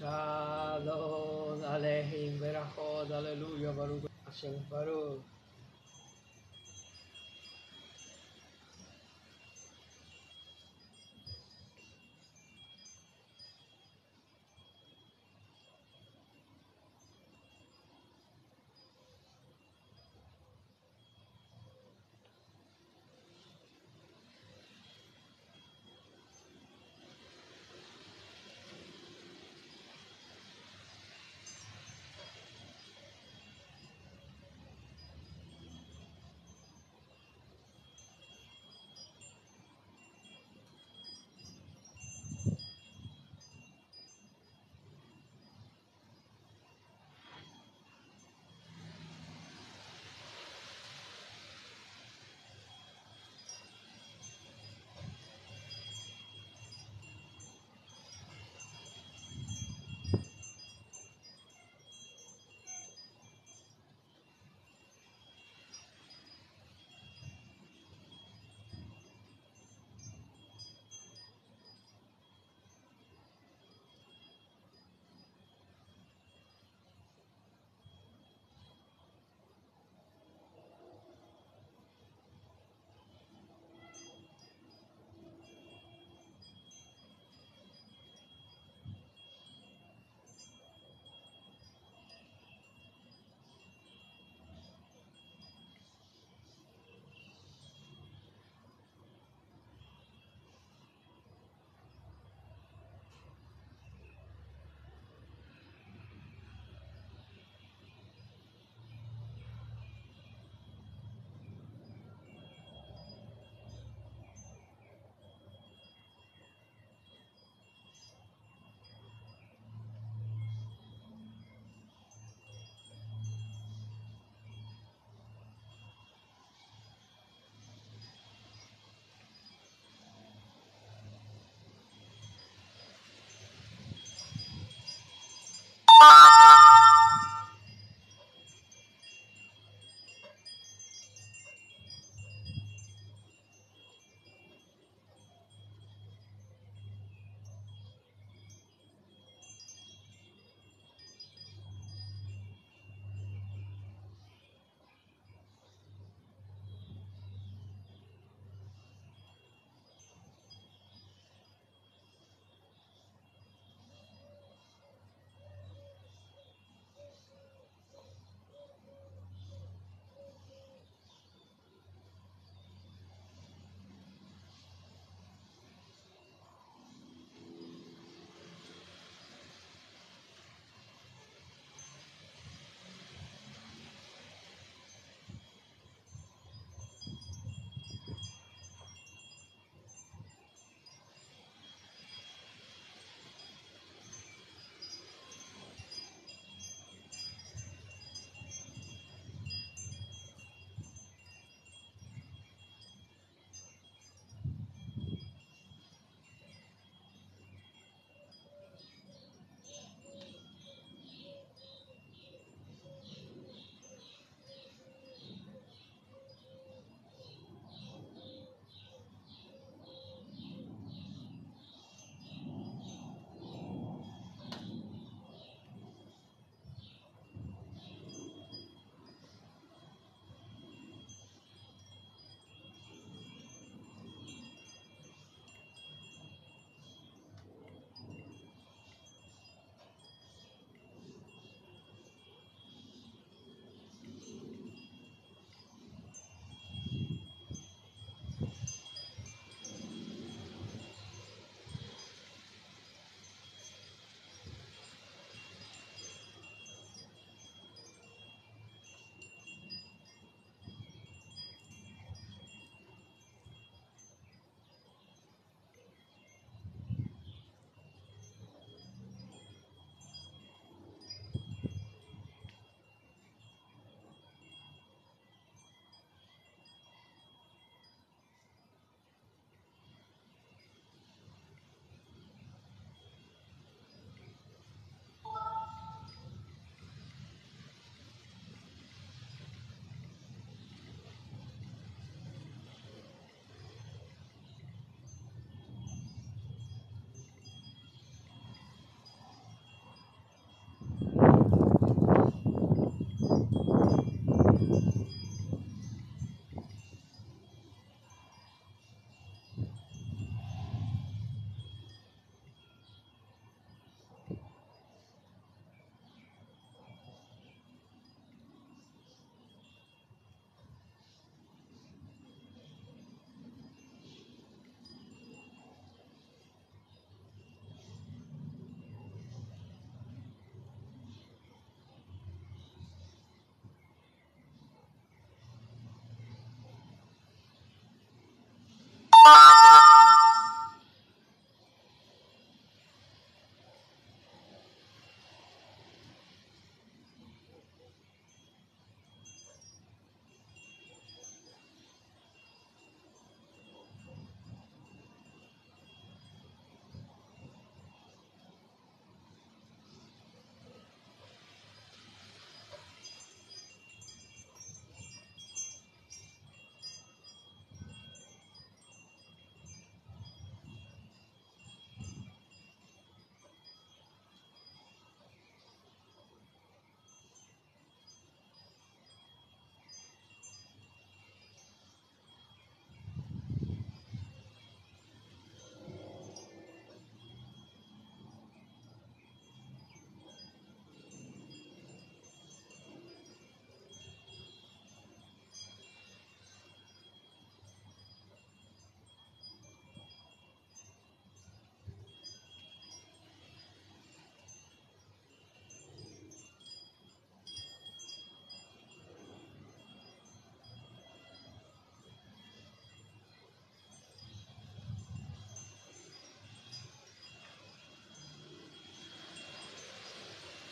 Shalom Aleichem Berachot. Hallelujah. Baruch Hashem Baruch.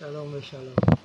سلام و شلام